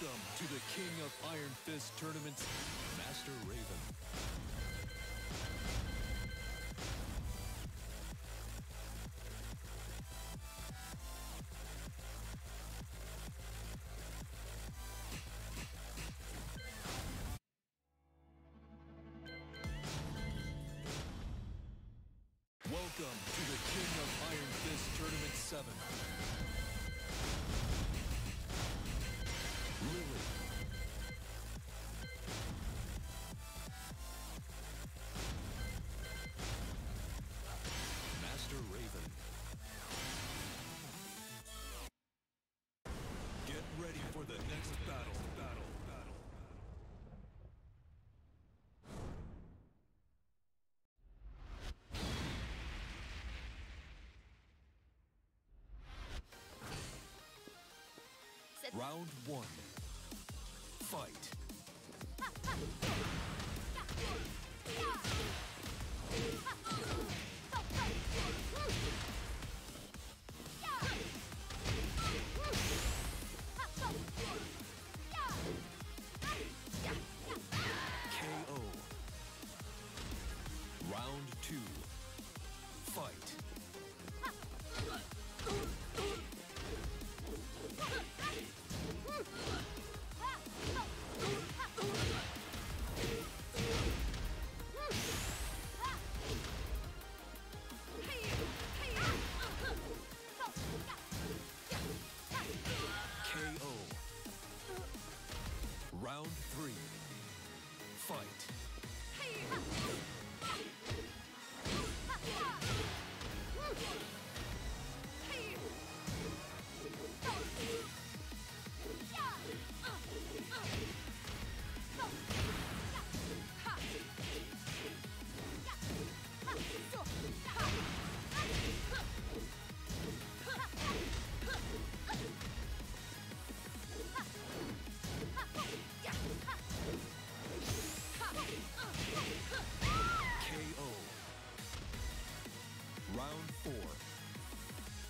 Welcome to the King of Iron Fist tournaments, Master Raven. Round one.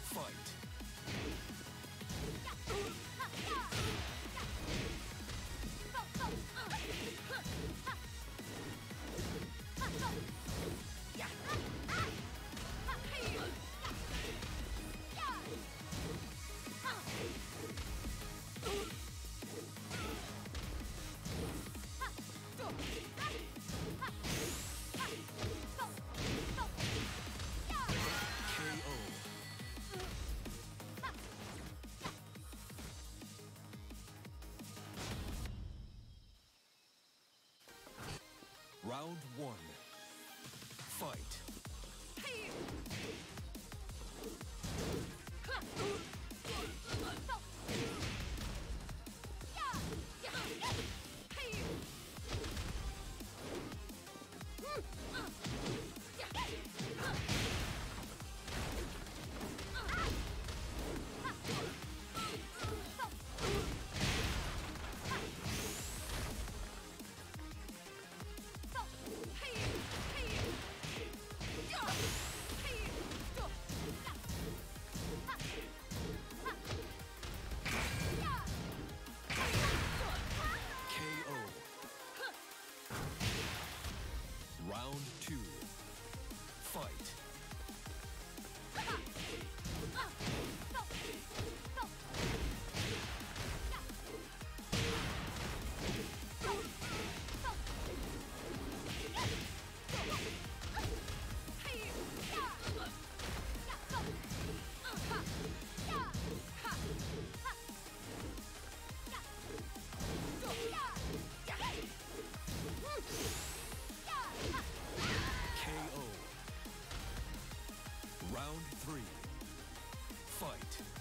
Fight. Round one. Fight. Round two. Fight. Fight.